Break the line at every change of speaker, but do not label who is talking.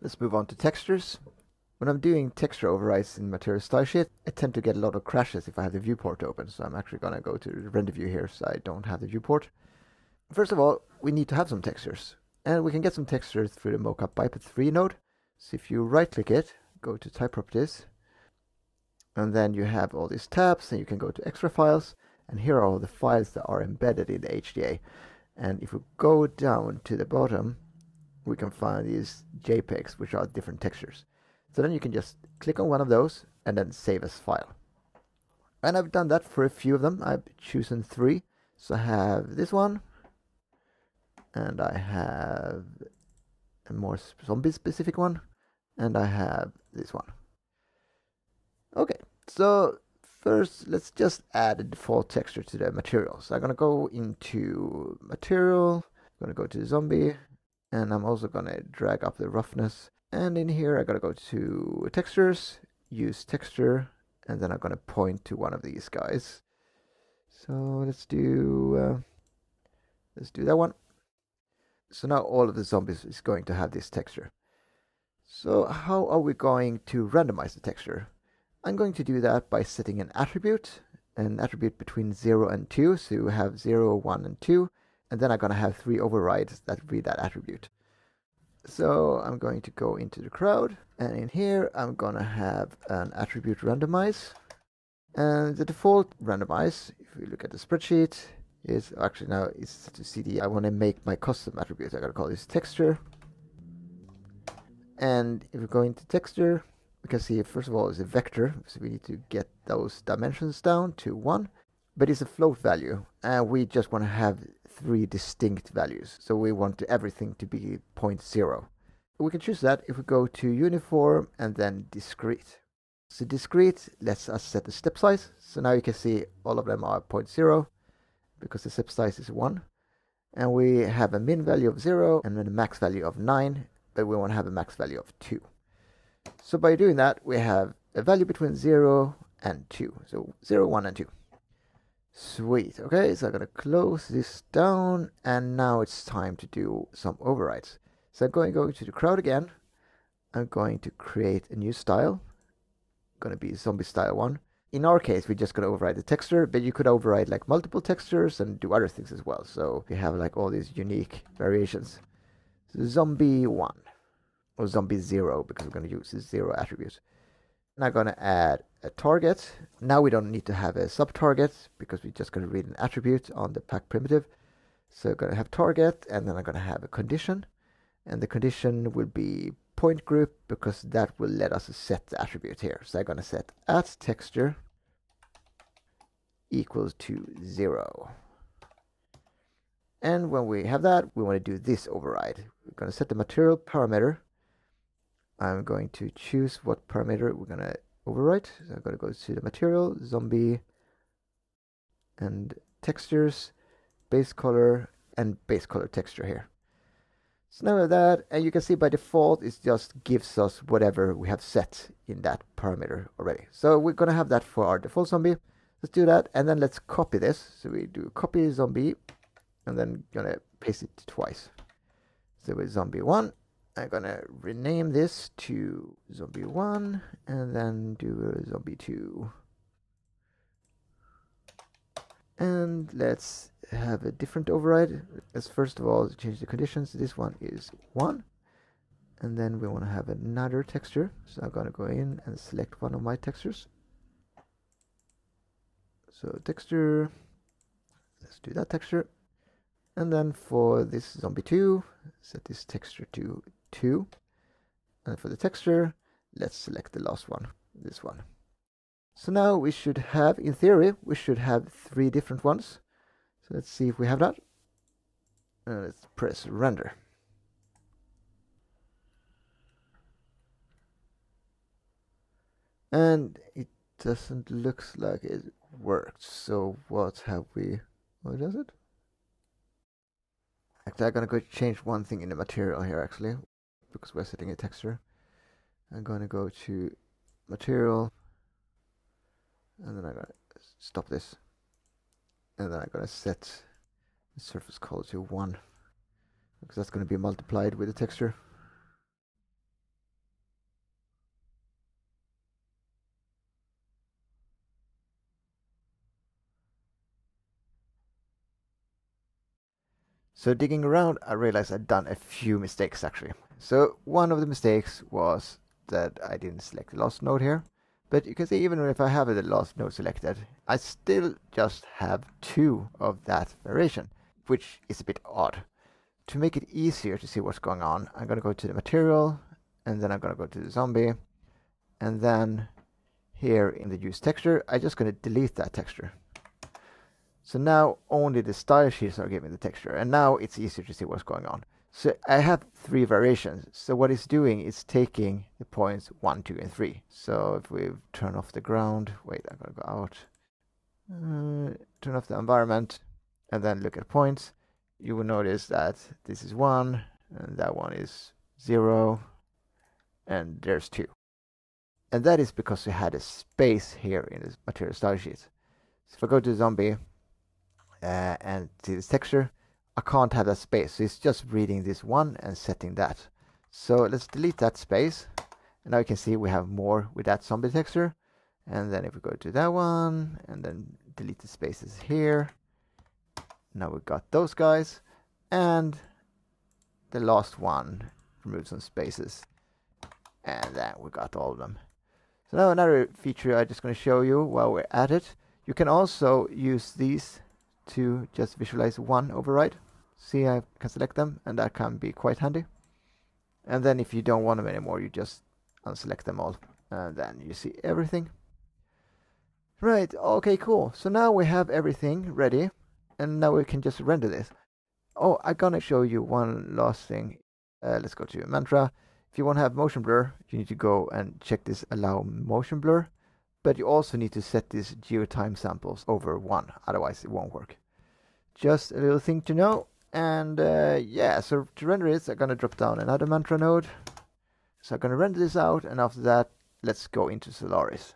Let's move on to textures. When I'm doing texture overrides in Material Style Sheet, I tend to get a lot of crashes if I have the viewport open. So I'm actually going to go to the render view here so I don't have the viewport. First of all, we need to have some textures. And we can get some textures through the mocap biped 3 node. So if you right click it, go to type properties, and then you have all these tabs and you can go to extra files and here are all the files that are embedded in the HDA. And if we go down to the bottom, we can find these JPEGs, which are different textures. So then you can just click on one of those and then save as file. And I've done that for a few of them. I've chosen three. So I have this one, and I have a more zombie specific one, and I have this one. Okay, so first let's just add a default texture to the material. So I'm gonna go into material, I'm gonna go to zombie, and I'm also gonna drag up the roughness. And in here, I gotta go to textures, use texture, and then I'm gonna point to one of these guys. So let's do uh, let's do that one. So now all of the zombies is going to have this texture. So how are we going to randomize the texture? I'm going to do that by setting an attribute, an attribute between 0 and 2, so you have 0, 1, and 2, and then I'm going to have three overrides that read that attribute. So I'm going to go into the crowd, and in here I'm to have an attribute randomize. And the default randomize, if we look at the spreadsheet, is actually now it's to CD. I want to make my custom attribute. I got to call this texture. And if we go into texture, we can see first of all it's a vector so we need to get those dimensions down to one but it's a float value and we just want to have three distinct values. So we want everything to be 0.0 we can choose that if we go to uniform and then discrete. So discrete lets us set the step size. So now you can see all of them are 0.0 because the step size is 1 and we have a min value of 0 and then a max value of 9 but we want to have a max value of 2 so by doing that, we have a value between 0 and 2. So 0, 1, and 2. Sweet. Okay, so I'm going to close this down, and now it's time to do some overrides. So I'm going, going to the crowd again. I'm going to create a new style. Going to be zombie style 1. In our case, we're just going to override the texture, but you could override like multiple textures and do other things as well. So we have like all these unique variations. So zombie 1 or zombie zero because we're going to use the zero attribute. Now I'm going to add a target. Now we don't need to have a sub-target because we're just going to read an attribute on the pack primitive. So I'm going to have target and then I'm going to have a condition. And the condition will be point group because that will let us set the attribute here. So I'm going to set at texture equals to zero. And when we have that, we want to do this override. We're going to set the material parameter I'm going to choose what parameter we're going to overwrite. So I'm going to go to the material, zombie, and textures, base color, and base color texture here. So now have that, and you can see by default it just gives us whatever we have set in that parameter already. So we're going to have that for our default zombie. Let's do that, and then let's copy this. So we do copy zombie, and then going to paste it twice. So with zombie 1, I'm gonna rename this to zombie 1 and then do a zombie 2 and let's have a different override. Let's first of all change the conditions. This one is 1 and then we want to have another texture. So I'm gonna go in and select one of my textures. So texture let's do that texture. And then for this zombie 2 set this texture to 2. And for the texture, let's select the last one, this one. So now we should have, in theory, we should have three different ones. So let's see if we have that. And let's press render. And it doesn't look like it worked. So what have we, what does it? Actually, I'm gonna go change one thing in the material here actually because we're setting a texture. I'm going to go to material and then I'm going to stop this and then I'm going to set the surface color to 1 because that's going to be multiplied with the texture. So digging around, I realized I'd done a few mistakes actually. So one of the mistakes was that I didn't select the last node here. But you can see even if I have the last node selected, I still just have two of that variation, which is a bit odd. To make it easier to see what's going on, I'm going to go to the material, and then I'm going to go to the zombie, and then here in the use texture, I'm just going to delete that texture. So now only the style sheets are giving the texture, and now it's easier to see what's going on. So I have three variations. So what it's doing is taking the points 1, 2, and 3. So if we turn off the ground, wait, I'm going to go out, uh, turn off the environment, and then look at points, you will notice that this is 1, and that one is 0, and there's 2. And that is because we had a space here in this material style sheet. So if I go to zombie uh, and see this texture, I can't have that space. So it's just reading this one and setting that. So let's delete that space. And now you can see we have more with that zombie texture. And then if we go to that one and then delete the spaces here. Now we've got those guys. And the last one, remove some spaces. And then we got all of them. So now another feature I'm just going to show you while we're at it. You can also use these to just visualize one override. See, I can select them, and that can be quite handy. And then if you don't want them anymore, you just unselect them all, and then you see everything. Right, okay, cool. So now we have everything ready, and now we can just render this. Oh, I'm gonna show you one last thing. Uh, let's go to Mantra. If you want to have motion blur, you need to go and check this allow motion blur, but you also need to set this geotime samples over one, otherwise it won't work. Just a little thing to know. And uh, yeah, so to render it, I'm going to drop down another mantra node. So I'm going to render this out, and after that, let's go into Solaris.